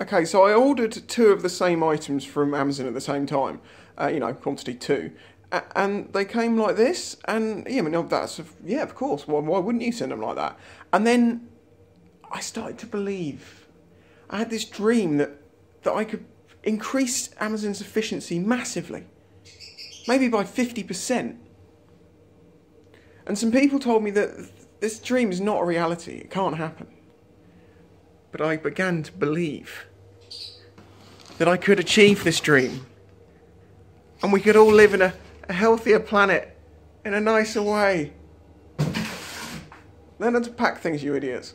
Okay, so I ordered two of the same items from Amazon at the same time. Uh, you know, quantity two, A- and they came like this. And yeah, I mean, that's yeah, of course. Why, why wouldn't you send them like that? And then I started to believe. I had this dream that that I could increase Amazon's efficiency massively, maybe by fifty percent. And some people told me that this dream is not a reality. It can't happen. But I began to believe that I could achieve this dream. And we could all live in a, a healthier planet in a nicer way. Learn how to pack things, you idiots.